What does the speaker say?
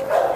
Yes.